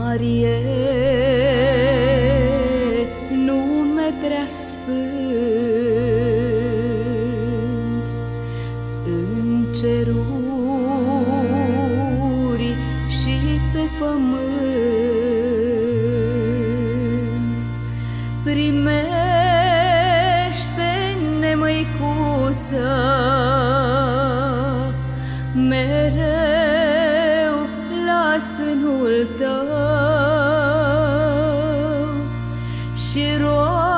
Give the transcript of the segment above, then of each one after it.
Marie, nume preasfânt, în cerul la sânul tău și roagă-l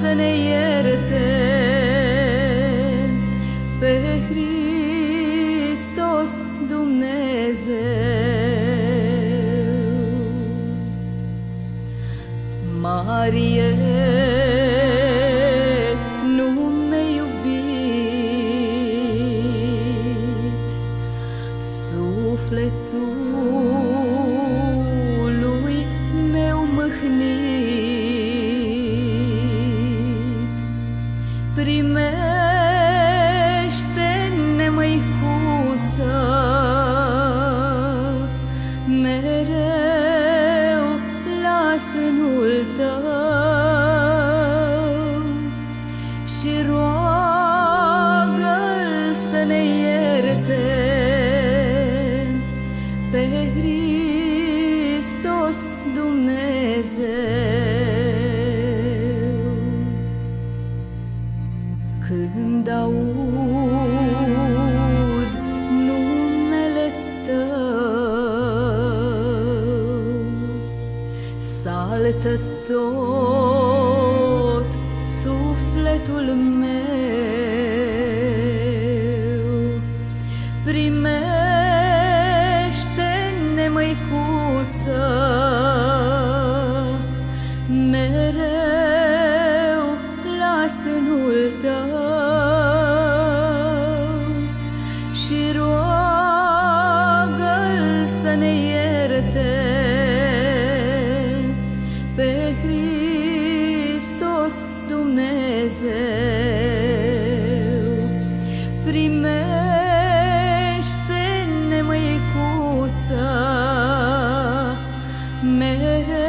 să ne ierte pe Hristos Dumnezeu. Marie, sufletului meu mâhnit. Primește-ne, măicuță, mereu la sânul tău Hristos Dumnezeu. Când aud numele tău, saltă tot sufletul meu. Primește-ne, sânul tău și roagă-l să ne ierte pe Hristos Dumnezeu. Primește-ne, măicuță, mereu